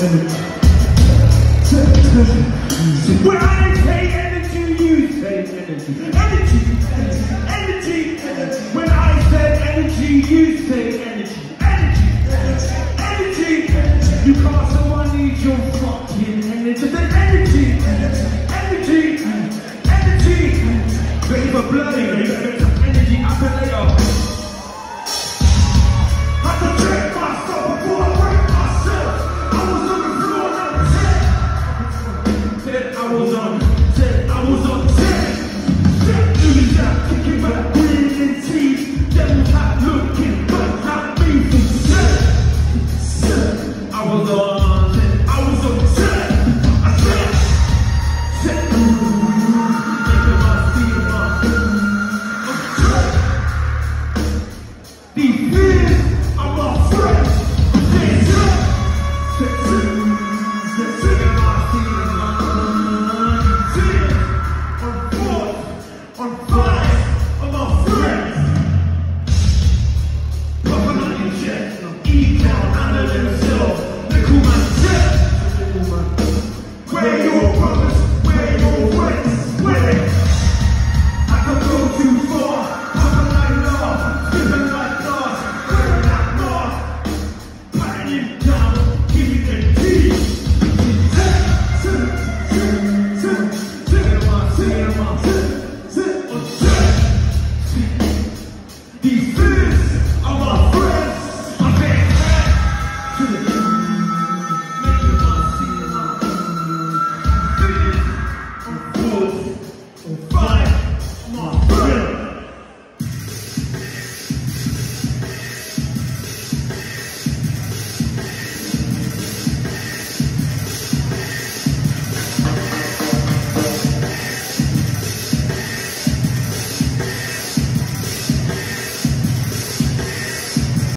energy. When I say energy, you say energy. Energy, energy, energy. When I say energy, you say energy. Energy, energy, energy. You call someone needs your fucking energy. The energy, energy, energy. Paper bloody, you.